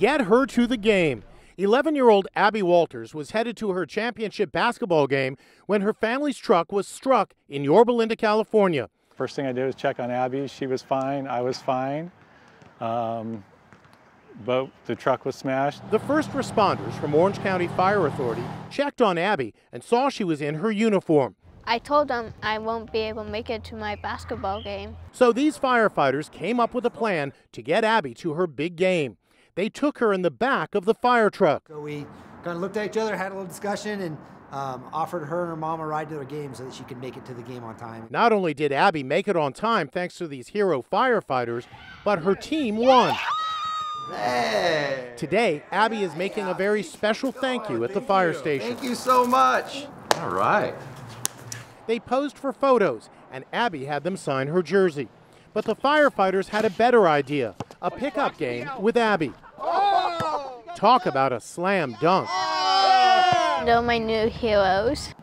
get her to the game. 11 year old Abby Walters was headed to her championship basketball game when her family's truck was struck in Yorba Linda, California. First thing I did was check on Abby. She was fine, I was fine. Um, but the truck was smashed. The first responders from Orange County Fire Authority checked on Abby and saw she was in her uniform. I told them I won't be able to make it to my basketball game. So these firefighters came up with a plan to get Abby to her big game. They took her in the back of the fire truck. So we kind of looked at each other, had a little discussion, and um, offered her and her mom a ride to the game so that she could make it to the game on time. Not only did Abby make it on time thanks to these hero firefighters, but her team won. Hey. Today, Abby is making a very special thank you at the fire station. Thank you so much. All right. They posed for photos, and Abby had them sign her jersey. But the firefighters had a better idea a pickup game with Abby. Talk about a slam dunk. They're my new heroes.